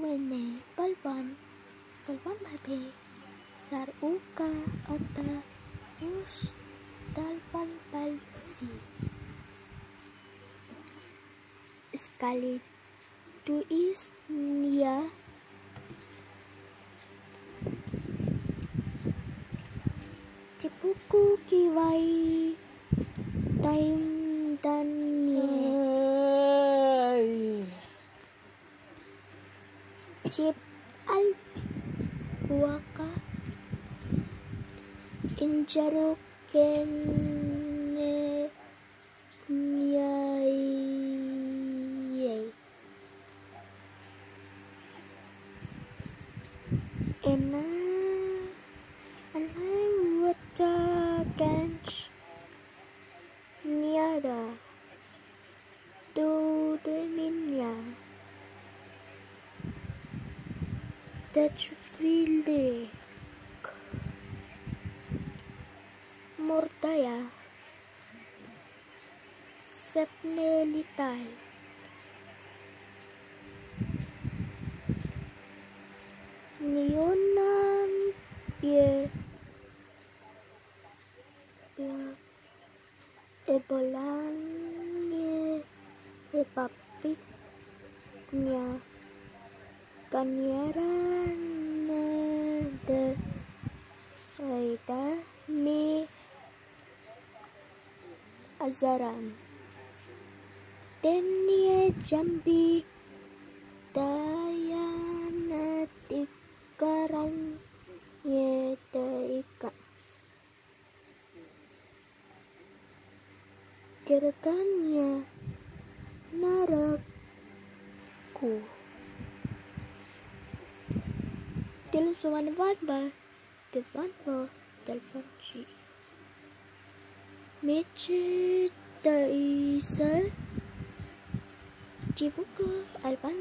मैंने बलवान सलमान भाई पे सर ऊका अता उस सी। स्काली टू इस निया। की वाई, टाइम दन جيب الورقة انجروا كنياي أنا أنا وتاكنش نيادا دو دنيا That's really Mortaya. Sepnelital Neonan Pie Ebolan Republic Nya Kanyaran de Aida Mi Azaran Denie Jambi Dayana Tikaran Yedaika Gerakannya Naraku Telefon November, November, Telefon G. Mitch Tyson, Chivuko, Alban